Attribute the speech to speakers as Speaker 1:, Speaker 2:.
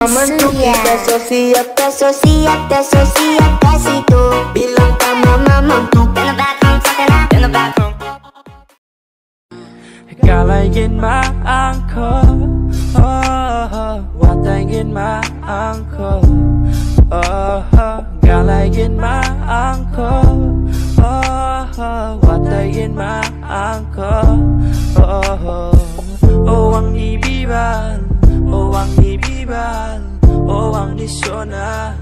Speaker 1: Naman to kita
Speaker 2: sosiat, ta sosiat, ta sosiat kasi to Bilang tama naman to Turn the back home, tuck it out, turn the back home
Speaker 3: Galayin maangko oh, oh, Watayin maangko oh, oh, Galayin maangko oh, oh, Watayin maangko oh, oh, oh, ang ibiban ang ibigan o ang misyon na